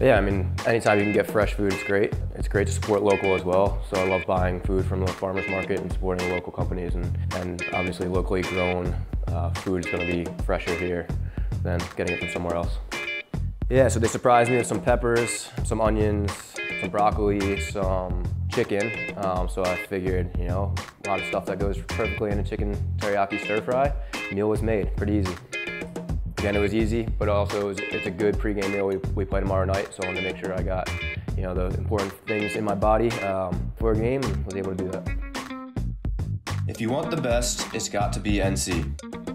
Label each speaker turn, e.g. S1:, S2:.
S1: Yeah, I mean, anytime you can get fresh food, it's great. It's great to support local as well. So I love buying food from the farmers market and supporting local companies, and, and obviously locally grown uh, food is to be fresher here than getting it from somewhere else. Yeah, so they surprised me with some peppers, some onions, some broccoli, some chicken. Um, so I figured, you know, a lot of stuff that goes perfectly in a chicken teriyaki stir fry. Meal was made, pretty easy. Again, it was easy, but also it was, it's a good pregame meal. We, we play tomorrow night, so I wanted to make sure I got, you know, the important things in my body um, for a game was able to do that.
S2: If you want the best, it's got to be NC.